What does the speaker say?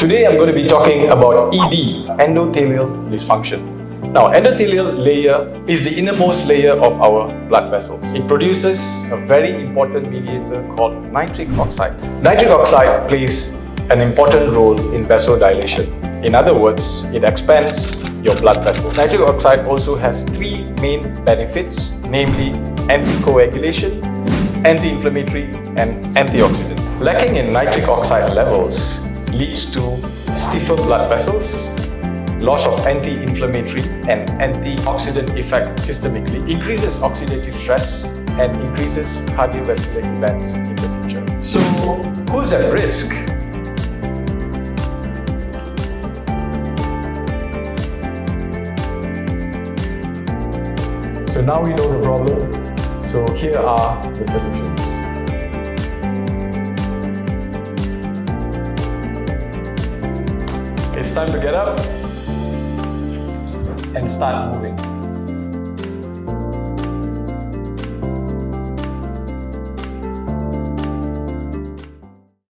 Today I'm going to be talking about ED, endothelial dysfunction. Now, endothelial layer is the innermost layer of our blood vessels. It produces a very important mediator called nitric oxide. Nitric oxide plays an important role in vasodilation. In other words, it expands your blood vessels. Nitric oxide also has three main benefits, namely anticoagulation, anti-inflammatory and antioxidant. Lacking in nitric oxide levels leads to stiffer blood vessels, loss of anti-inflammatory and antioxidant effect systemically, increases oxidative stress and increases cardiovascular events in the future. So who's at risk? So now we know the problem. So here are the solutions. It's time to get up and start moving.